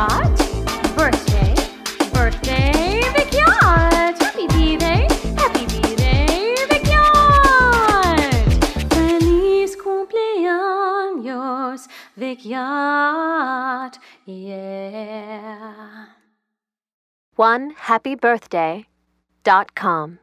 yacht. Birthday, birthday, Vikhyath. Happy birthday, happy birthday, Vikhyath. Feliz cumpleaños, Vikhyath. Yeah. One happy birthday dot com.